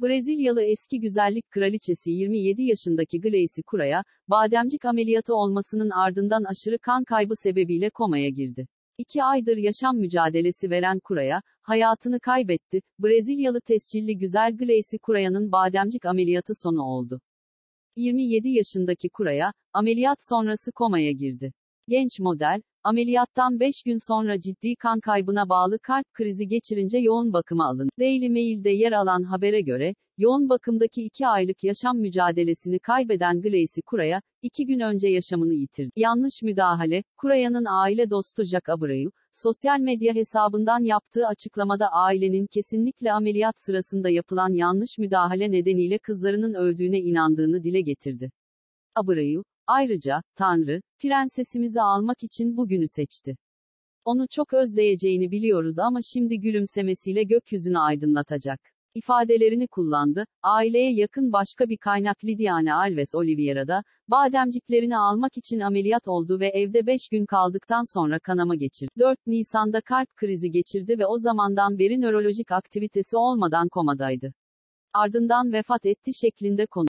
Brezilyalı eski güzellik kraliçesi 27 yaşındaki Gleice Kura'ya, bademcik ameliyatı olmasının ardından aşırı kan kaybı sebebiyle komaya girdi. İki aydır yaşam mücadelesi veren Kura'ya, hayatını kaybetti. Brezilyalı tescilli güzel Gleice Kura'nın bademcik ameliyatı sonu oldu. 27 yaşındaki Kura'ya, ameliyat sonrası komaya girdi. Genç model, ameliyattan 5 gün sonra ciddi kan kaybına bağlı kalp krizi geçirince yoğun bakıma alındı. Daily Mail'de yer alan habere göre, yoğun bakımdaki 2 aylık yaşam mücadelesini kaybeden Gleice Kura'ya, 2 gün önce yaşamını yitirdi. Yanlış müdahale, Kura'nın aile dostu Jack Abreu, sosyal medya hesabından yaptığı açıklamada ailenin kesinlikle ameliyat sırasında yapılan yanlış müdahale nedeniyle kızlarının öldüğüne inandığını dile getirdi. Abreu, ayrıca, Tanrı, prensesimizi almak için bugünü seçti. Onu çok özleyeceğini biliyoruz ama şimdi gülümsemesiyle gökyüzünü aydınlatacak. ifadelerini kullandı. Aileye yakın başka bir kaynak Lidiane Alves Oliveira'da, bademciklerini almak için ameliyat oldu ve evde 5 gün kaldıktan sonra kanama geçirdi. 4 Nisan'da kalp krizi geçirdi ve o zamandan beri nörolojik aktivitesi olmadan komadaydı. Ardından vefat etti şeklinde konu.